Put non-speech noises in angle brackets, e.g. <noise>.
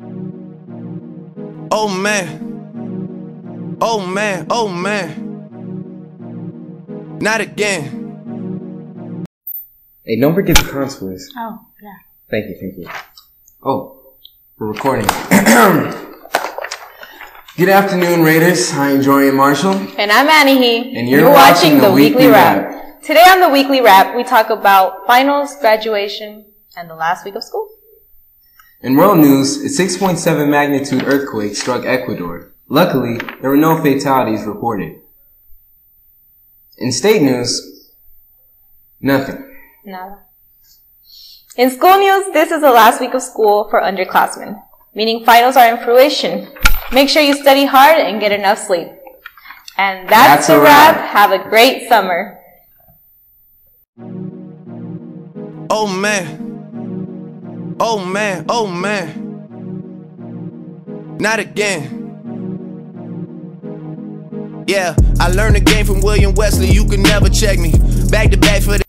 Oh man. Oh man, oh man. Not again. Hey, don't forget the contours. Oh, yeah. Thank you, thank you. Oh, we're recording. <clears throat> Good afternoon, Raiders. I'm Jorian Marshall. And I'm Anahi. And you're watching the Weekly Wrap. Today on the Weekly Wrap, we talk about finals, graduation, and the last week of school. In world news, a 6.7 magnitude earthquake struck Ecuador. Luckily, there were no fatalities reported. In state news, nothing. Nada. In school news, this is the last week of school for underclassmen, meaning finals are in fruition. Make sure you study hard and get enough sleep. And that's, That's a a wrap. wrap. Have a great summer. Oh man. Oh man, oh man. Not again. Yeah, I learned the game from William Wesley. You can never check me. Back to back for the